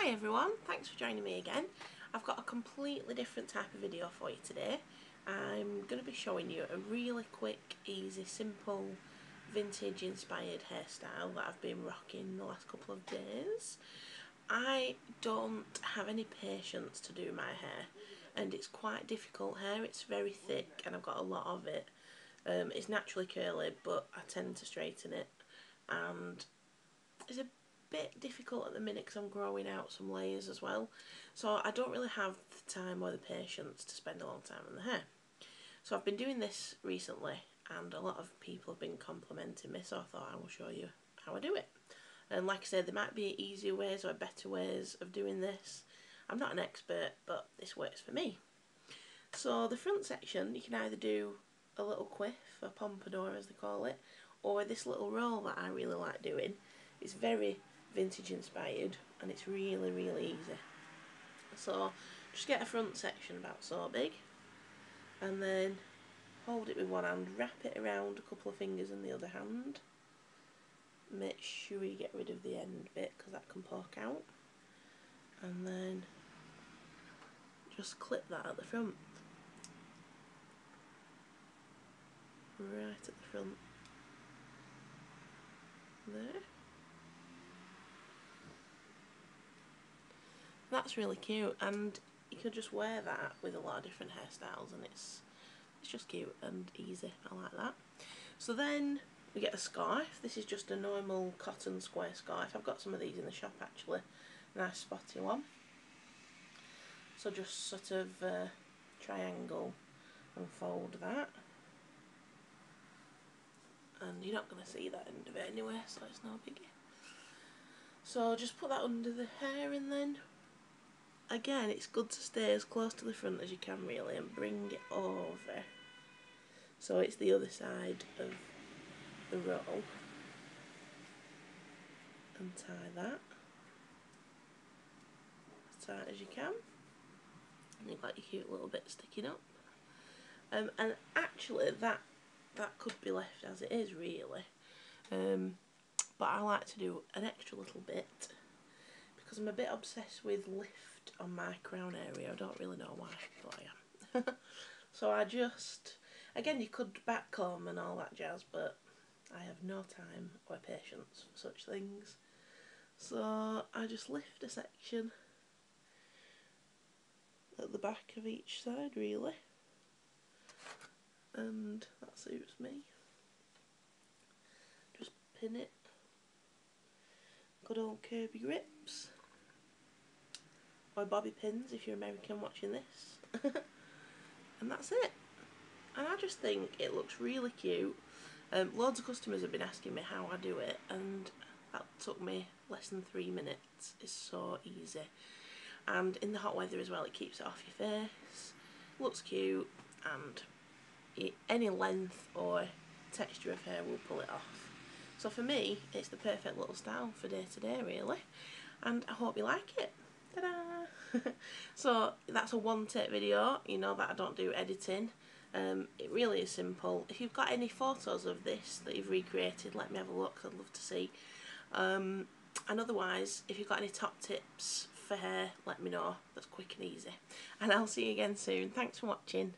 Hi everyone, thanks for joining me again. I've got a completely different type of video for you today. I'm going to be showing you a really quick, easy, simple, vintage inspired hairstyle that I've been rocking the last couple of days. I don't have any patience to do my hair and it's quite difficult hair, it's very thick and I've got a lot of it. Um, it's naturally curly but I tend to straighten it and it's a bit difficult at the minute because I'm growing out some layers as well. So I don't really have the time or the patience to spend a long time on the hair. So I've been doing this recently and a lot of people have been complimenting me so I thought I will show you how I do it. And like I said, there might be easier ways or better ways of doing this. I'm not an expert, but this works for me. So the front section, you can either do a little quiff, a pompadour as they call it, or this little roll that I really like doing. It's very vintage inspired and it's really really easy. So just get a front section about so big and then hold it with one hand wrap it around a couple of fingers in the other hand. Make sure you get rid of the end bit because that can poke out. And then just clip that at the front. Right at the front. There That's really cute and you could just wear that with a lot of different hairstyles and it's it's just cute and easy. I like that. So then we get a scarf. This is just a normal cotton square scarf. I've got some of these in the shop actually. Nice spotty one. So just sort of uh, triangle and fold that. And you're not going to see that end of it anyway, so it's no biggie. So just put that under the hair and then again it's good to stay as close to the front as you can really and bring it over. So it's the other side of the roll and tie that as tight as you can. And you've got your cute little bit sticking up. Um, and actually that that could be left as it is really. Um, but I like to do an extra little bit because I'm a bit obsessed with lift on my crown area. I don't really know why, but I am. so I just, again you could backcomb and all that jazz, but I have no time or patience for such things. So I just lift a section at the back of each side really and that suits me. Just pin it. Good old Kirby grips or bobby pins if you're American watching this. and that's it. And I just think it looks really cute. Um, loads of customers have been asking me how I do it and that took me less than three minutes. It's so easy. And in the hot weather as well it keeps it off your face. Looks cute and it, any length or texture of hair will pull it off. So for me it's the perfect little style for day to day really and I hope you like it. so that's a one take video, you know that I don't do editing. Um, it really is simple. If you've got any photos of this that you've recreated, let me have a look, I'd love to see. Um, and otherwise, if you've got any top tips for hair, let me know. That's quick and easy. And I'll see you again soon. Thanks for watching.